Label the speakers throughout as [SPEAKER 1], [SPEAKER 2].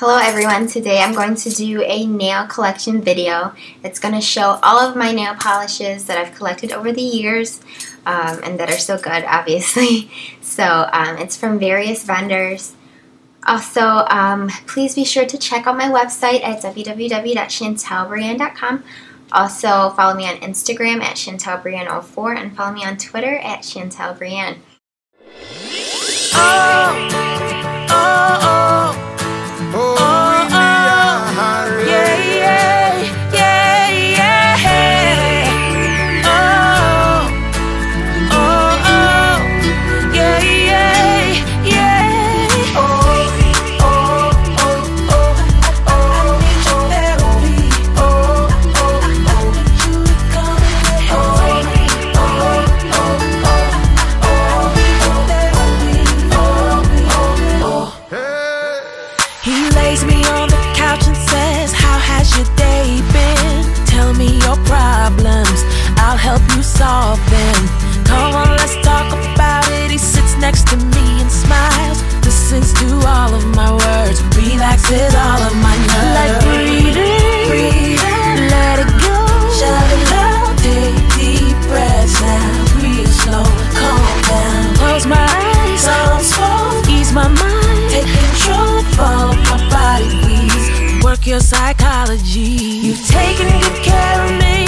[SPEAKER 1] Hello everyone, today I'm going to do a nail collection video. It's going to show all of my nail polishes that I've collected over the years um, and that are so good obviously. So um, it's from various vendors. Also, um, please be sure to check out my website at www.chantelbreanne.com. Also, follow me on Instagram at chantelbreanne04 and follow me on Twitter at chantelbreanne. Oh.
[SPEAKER 2] Your psychology. You've taken good care of me,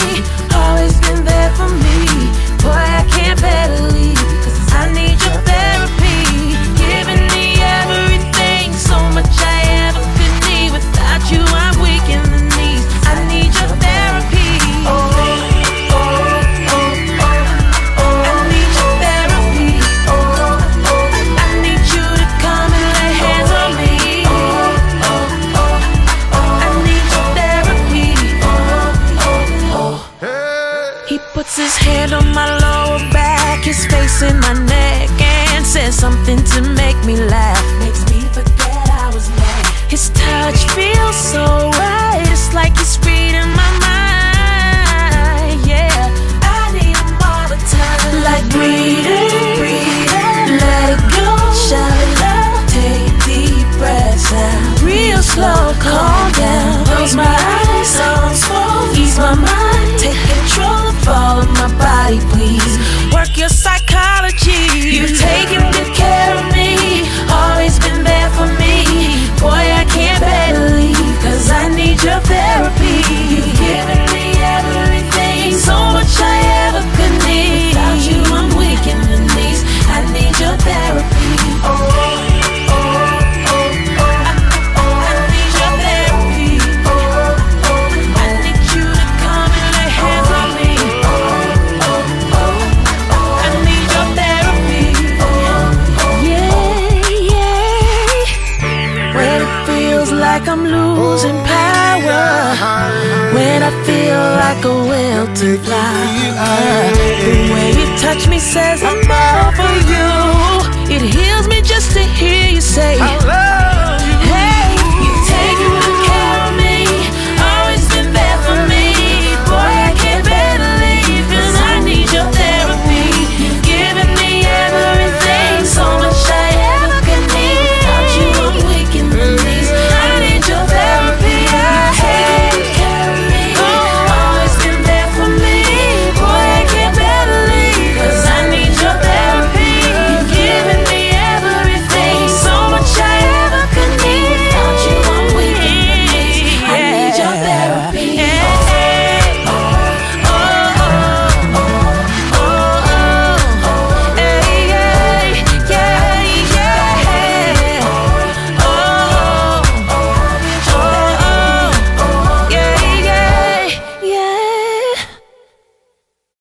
[SPEAKER 2] always been there for me. Boy, I can't to leave, puts his hand on my lower back, his face in my neck, and says something to make me laugh. Makes me forget I was mad. His touch feels so right, it's like he's reading my mind. Yeah, I need him all the time. Like breathing, breathing, let it go, shout it take deep breaths out, real slow, calm down, close my eyes, songs fall, ease my mind, Work your psychology. Like I'm losing oh, power. When I feel like a will to fly. The way you touch me says